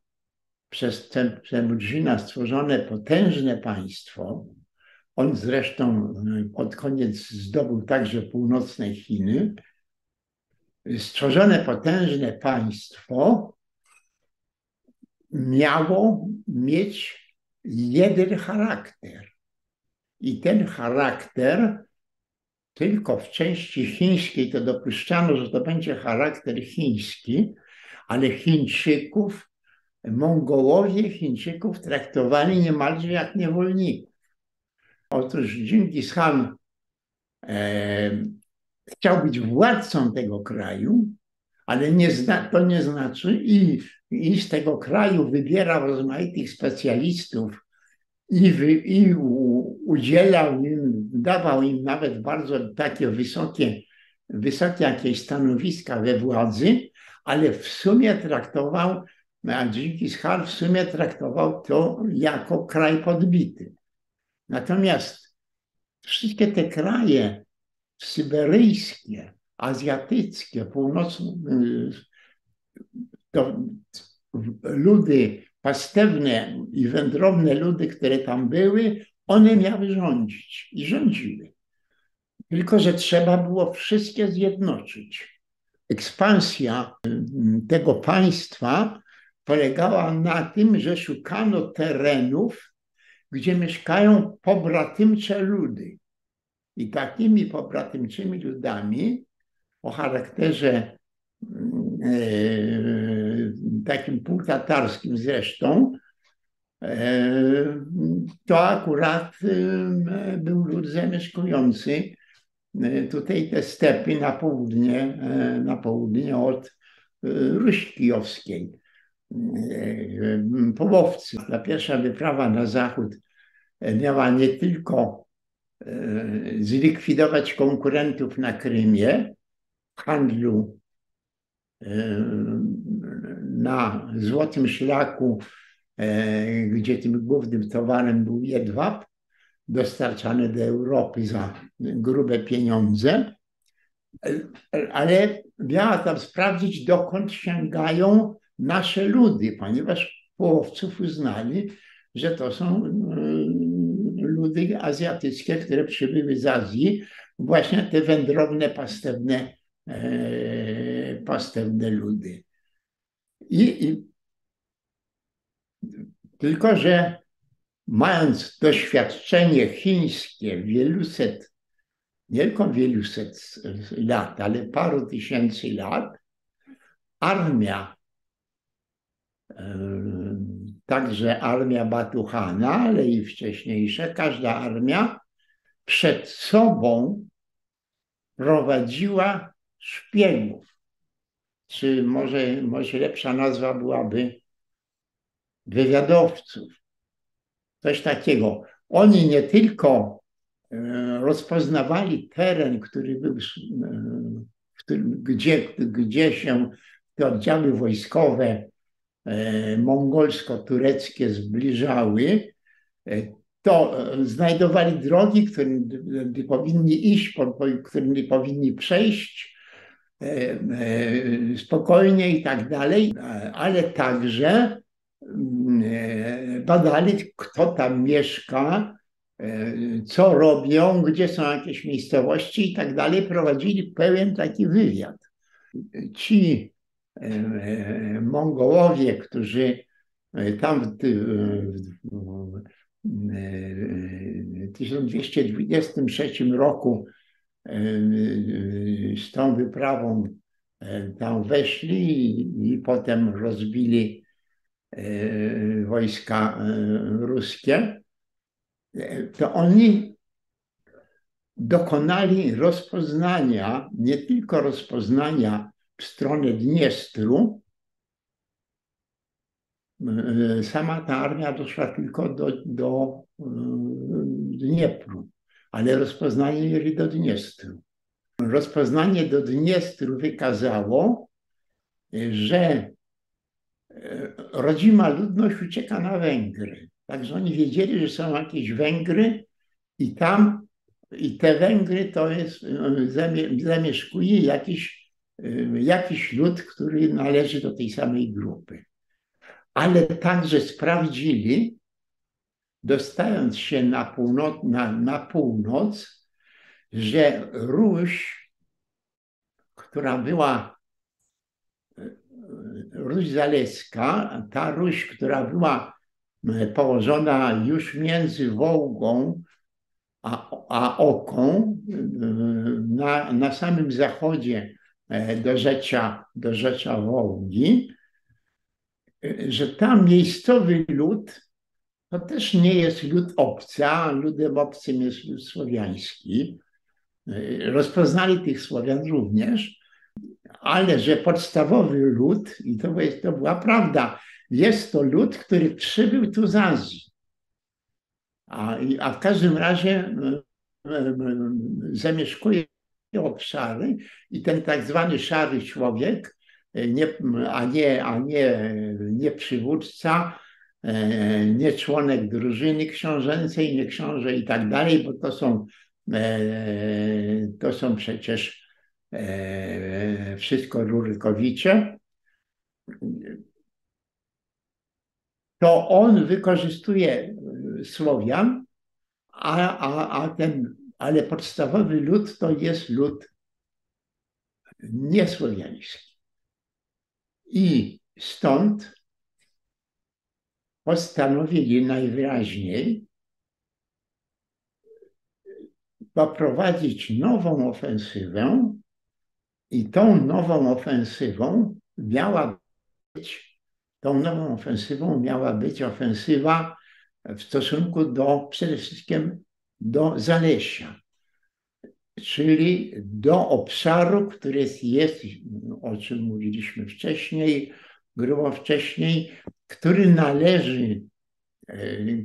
przez Temujina stworzone potężne państwo. On zresztą no, pod koniec zdobył także północne Chiny. Stworzone potężne państwo miało mieć jeden charakter. I ten charakter tylko w części chińskiej to dopuszczano, że to będzie charakter chiński, ale Chińczyków, Mongołowie Chińczyków traktowali niemalże jak niewolników. Otóż Dżingis Khan e, chciał być władcą tego kraju, ale nie zna, to nie znaczy i, i z tego kraju wybierał rozmaitych specjalistów i, wy, i u, udzielał im, dawał im nawet bardzo takie wysokie, wysokie jakieś stanowiska we władzy, ale w sumie traktował, Dżingis Khan w sumie traktował to jako kraj podbity. Natomiast wszystkie te kraje syberyjskie, azjatyckie, północne, to ludy pastewne i wędrowne ludy, które tam były, one miały rządzić i rządziły. Tylko, że trzeba było wszystkie zjednoczyć ekspansja tego państwa polegała na tym, że szukano terenów, gdzie mieszkają pobratymcze ludy. I takimi pobratymczymi ludami o charakterze e, takim półtatarskim zresztą, e, to akurat e, był lud zamieszkujący tutaj te stepy na południe, na południe od Rusi Kijowskiej. Połowcy. Ta pierwsza wyprawa na zachód miała nie tylko zlikwidować konkurentów na Krymie, handlu na Złotym Szlaku, gdzie tym głównym towarem był jedwab, dostarczany do Europy za grube pieniądze, ale miała tam sprawdzić, dokąd sięgają nasze ludy, ponieważ połowców uznali, że to są ludy azjatyckie, które przybyły z Azji, właśnie te wędrowne, pastewne, e, pastewne ludy. I, I, tylko, że mając doświadczenie chińskie wieluset, nie tylko wieluset lat, ale paru tysięcy lat, armia, także armia Batuhana, ale i wcześniejsze, każda armia przed sobą prowadziła szpiegów. Czy może, może lepsza nazwa byłaby wywiadowców. Coś takiego. Oni nie tylko e, rozpoznawali teren, który był, e, gdzie, gdzie się te oddziały wojskowe e, mongolsko-tureckie zbliżały, to znajdowali drogi, którymi powinni iść, którymi powinni przejść spokojnie i tak dalej, ale także badali, kto tam mieszka, co robią, gdzie są jakieś miejscowości i tak dalej. Prowadzili pełen taki wywiad. Ci Mongołowie, którzy tam w 1223 roku z tą wyprawą tam weszli i potem rozbili E, wojska e, ruskie, e, to oni dokonali rozpoznania, nie tylko rozpoznania w stronę Dniestru, sama ta armia doszła tylko do, do Dniepru, ale rozpoznanie mieli do Dniestru. Rozpoznanie do Dniestru wykazało, że rodzima ludność ucieka na Węgry. Także oni wiedzieli, że są jakieś Węgry i tam, i te Węgry to jest, zamieszkuje jakiś, jakiś lud, który należy do tej samej grupy. Ale także sprawdzili, dostając się na północ, na, na północ że Ruś, która była Ruś Zaleska, ta Ruś, która była e, położona już między Wołgą a, a Oką, e, na, na samym zachodzie e, do rzecza, do rzecza Wołgi, że tam miejscowy lud to też nie jest lud obcy, a ludem obcym jest lud słowiański. Rozpoznali tych Słowian również, ale że podstawowy lud, i to, jest, to była prawda, jest to lud, który przybył tu z Azji. A, a w każdym razie zamieszkuje obszary i ten tak zwany szary człowiek, nie, a, nie, a nie, nie przywódca, e, nie członek drużyny książęcej, nie książę i tak dalej, bo to są, e, to są przecież E, wszystko Rurykowicze, to on wykorzystuje Słowian, a, a, a ten, ale podstawowy lud to jest lud niesłowiański. I stąd postanowili najwyraźniej poprowadzić nową ofensywę i tą nową ofensywą miała być, tą nową ofensywą miała być ofensywa w stosunku do przede wszystkim do Zalesia, czyli do obszaru, który jest, o czym mówiliśmy wcześniej, grubo wcześniej, który należy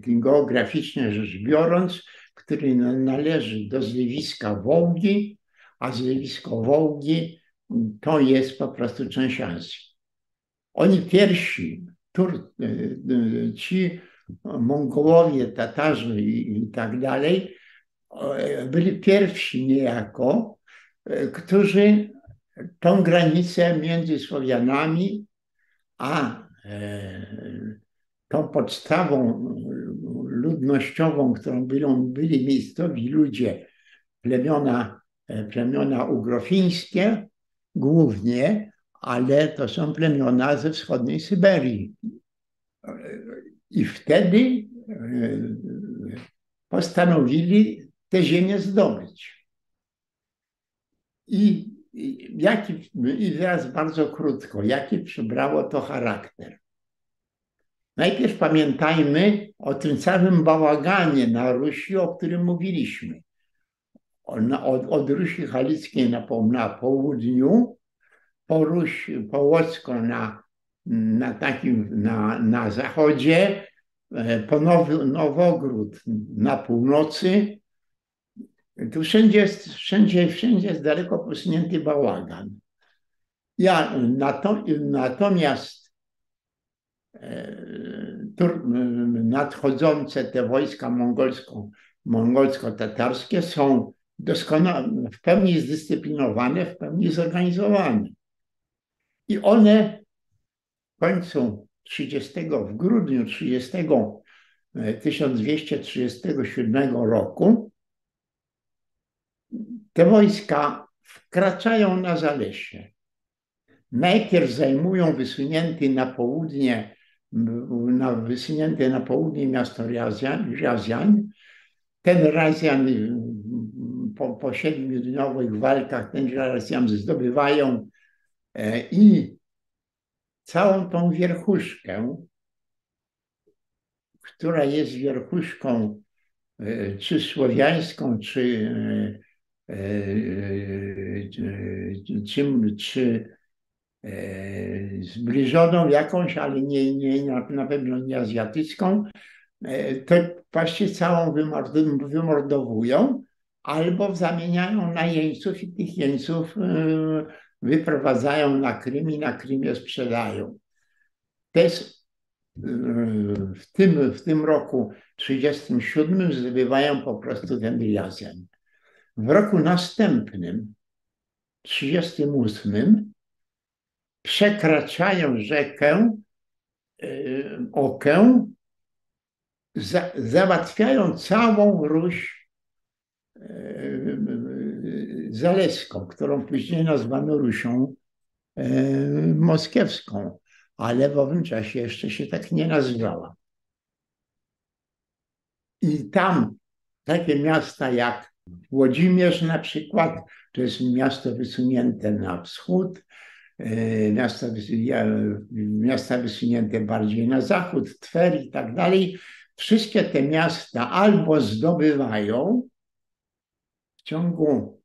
geograficznie rzecz biorąc, który należy do zlewiska Wołgi, a zlewisko Wołgi to jest po prostu część Azji. Oni pierwsi, Tur, e, e, ci Mongołowie, Tatarzy i, i tak dalej, byli pierwsi niejako, którzy tą granicę między Słowianami a tą podstawą ludnościową, którą byli, byli miejscowi ludzie, plemiona, plemiona ugrofińskie głównie, ale to są plemiona ze wschodniej Syberii. I wtedy postanowili te ziemię zdobyć. I, i, jaki, I teraz bardzo krótko, jaki przybrało to charakter? Najpierw pamiętajmy o tym całym bałaganie na Rusi, o którym mówiliśmy. Od, od Rusi Halickiej na, na południu, po Rusi Połocko na, na, takim, na, na zachodzie, e, po Nowy, Nowogród na północy. Tu wszędzie jest, wszędzie, wszędzie jest daleko posunięty bałagan. Ja, natomiast nadchodzące te wojska mongolsko, mongolsko-tatarskie są doskonale, w pełni zdyscyplinowane, w pełni zorganizowane. I one w końcu 30, w grudniu 30, 1237 roku te wojska wkraczają na Zalesie. Najpierw zajmują wysunięty na południe na wysunięte na południe miasto Riazjan. Ten Riazjan po, po siedmiodniowych walkach ten Riazjan zdobywają e, i całą tą wierchuszkę, która jest wierchuszką e, czy słowiańską, czy, e, czy, czy zbliżoną jakąś, ale nie, nie, na pewno nie azjatycką, e, to właściwie całą wymordowują albo zamieniają na jeńców i tych jeńców e, wyprowadzają na Krym i na Krymie sprzedają. To jest w tym, w tym roku 37 zdobywają po prostu ten. W roku następnym, 38, przekraczają rzekę y, Okę, za, załatwiają całą Ruś Zaleską, którą później nazwano Rusią y, Moskiewską, ale w owym czasie jeszcze się tak nie nazywała. I tam takie miasta jak Włodzimierz na przykład, to jest miasto wysunięte na wschód, E, miasta, miasta wysunięte bardziej na zachód, Twer i tak dalej. Wszystkie te miasta albo zdobywają w ciągu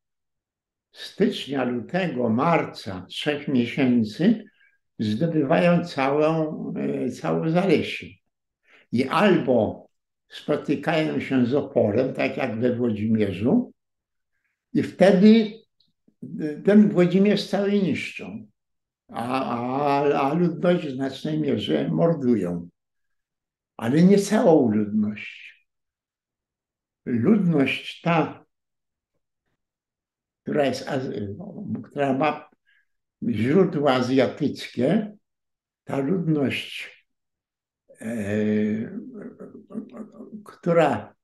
stycznia, lutego, marca, trzech miesięcy, zdobywają całą, e, całe Zalesie. I albo spotykają się z oporem, tak jak we Włodzimierzu, i wtedy ten Włodzimierz cały niszczą a, a, a ludność w znacznej mierze mordują. Ale nie całą ludność. Ludność ta, która, jest, która ma źródła azjatyckie, ta ludność, e, która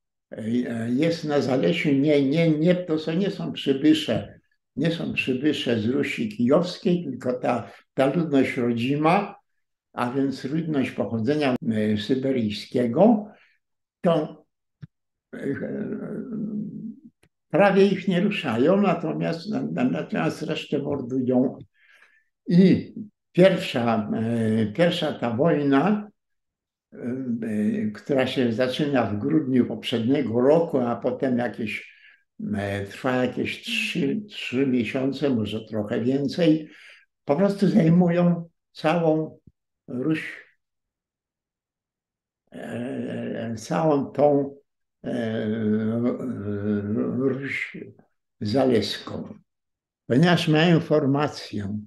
jest na Zalesiu, nie, nie, nie, to nie są przybysze nie są przybysze z Rusi Kijowskiej, tylko ta, ta ludność rodzima, a więc ludność pochodzenia e, syberyjskiego, to e, prawie ich nie ruszają, natomiast, natomiast resztę mordują. I pierwsza, e, pierwsza ta wojna, która się zaczyna w grudniu poprzedniego roku, a potem jakieś trwa jakieś trzy, trzy miesiące, może trochę więcej, po prostu zajmują całą Ruś, e, całą tą e, Ruś Zaleską. Ponieważ mają informację,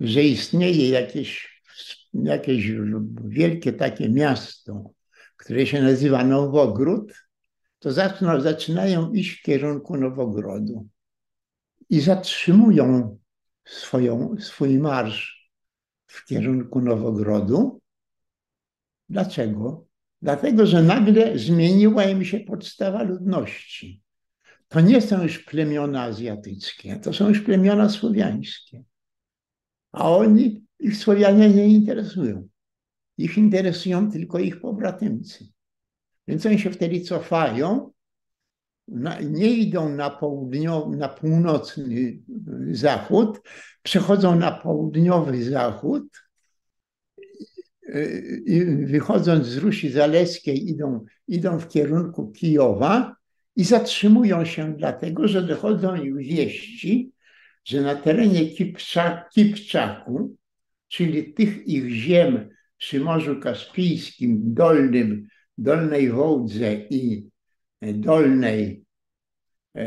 że istnieje jakieś, jakieś wielkie takie miasto, które się nazywa Nowogród, to zaczyna, zaczynają iść w kierunku Nowogrodu i zatrzymują swoją, swój marsz w kierunku Nowogrodu. Dlaczego? Dlatego, że nagle zmieniła im się podstawa ludności. To nie są już plemiona azjatyckie, to są już plemiona słowiańskie. A oni, ich Słowianie nie interesują. Ich interesują tylko ich pobratymcy. Więc oni się wtedy cofają, nie idą na, południowy, na północny zachód, przechodzą na południowy zachód wychodząc z Rusi Zaleskiej idą, idą w kierunku Kijowa i zatrzymują się dlatego, że dochodzą im wieści, że na terenie Kipczak, Kipczaku, czyli tych ich ziem przy Morzu Kaspijskim, Dolnym, Dolnej Wołdze i Dolnej, e,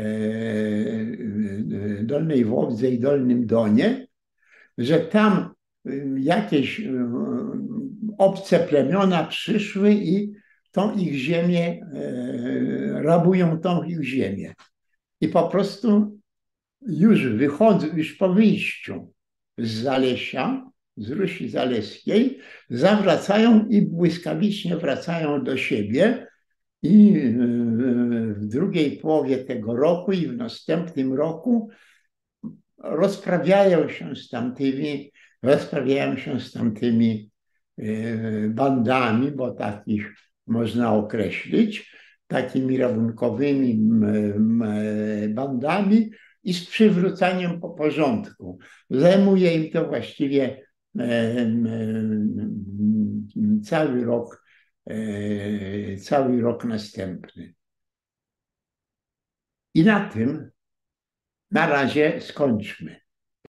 Dolnej Wołdze i Dolnym Donie, że tam jakieś e, obce plemiona przyszły i tą ich ziemię, e, rabują tą ich ziemię. I po prostu już wychodzą, już po wyjściu z Zalesia, z Rusi Zaleskiej, zawracają i błyskawicznie wracają do siebie. I e, w drugiej połowie tego roku i w następnym roku rozprawiają się z tamtymi, rozprawiają się z tamtymi bandami, bo takich można określić, takimi rabunkowymi bandami i z przywróceniem po porządku. Zajmuje im to właściwie cały rok, e, cały rok następny. I na tym na razie skończmy.